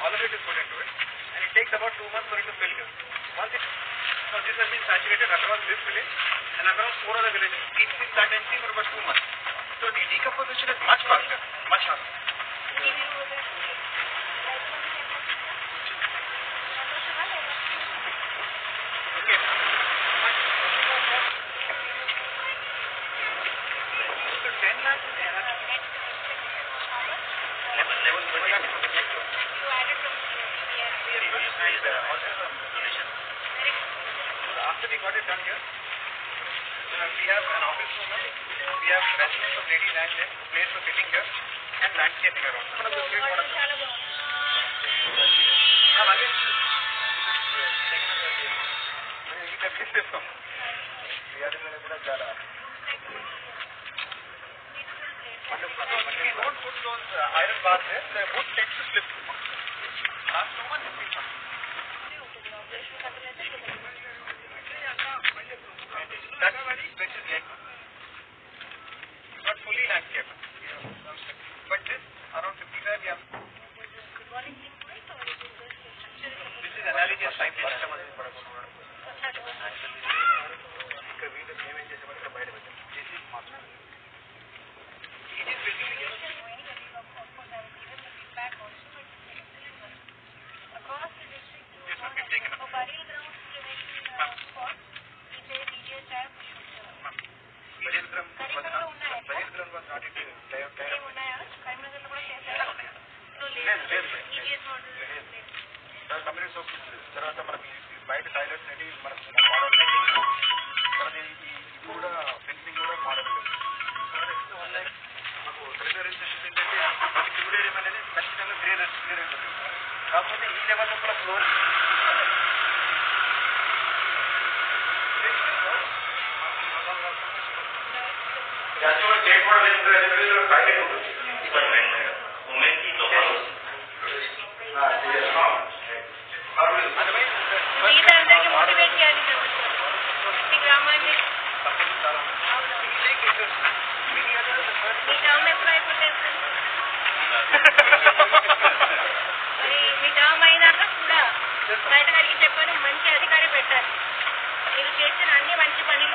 All of it is put into it, and it takes about two months for it to fill. Once it, has been saturated and. It's for about two months. So the decomposition is much faster, much faster. got it done here. Uh, we have an office room here. We have restrooms for lady landlady, place for sitting here, and landscaping around. One of the street, one of the Come again. You can fix this one. Wonderful. If We don't put those uh, iron bars there, the wood tends to slip. Last two months, is analogy of sir communist తర్వాత మనం బయట toilets అనేది మనం model తర్వాత ఇది కూడా fencing కూడా model మాకు తెలిసిన రిజిస్ట్రేషన్ ఏంటంటే క్యూర్ ఏరియా అనేది ఖచ్చితంగా క్లియర్ క్లియర్ ఉంటుంది కాకపోతే ఈ లెవెల్ లోపల ఫ్లోర్ బయట ఉంటుంది ఉమెన్కి కూడా బయట గారికి చెప్పారు మంచి అధికారి పెట్టాలి మీరు చేసిన అన్ని మంచి పనులు